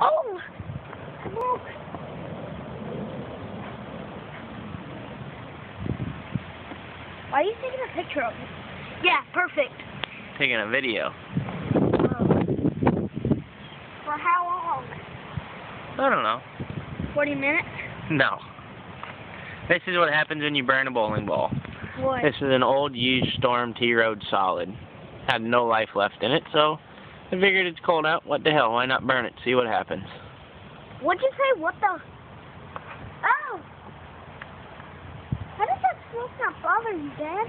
Oh! Smoke! Why are you taking a picture of me? Yeah, perfect. Taking a video. Oh. For how long? I don't know. 40 minutes? No. This is what happens when you burn a bowling ball. What? This is an old used Storm T-Road solid. Had no life left in it, so I figured it's cold out. What the hell? Why not burn it? See what happens. What'd you say? What the? Oh! How does that smoke not bother you, Dad?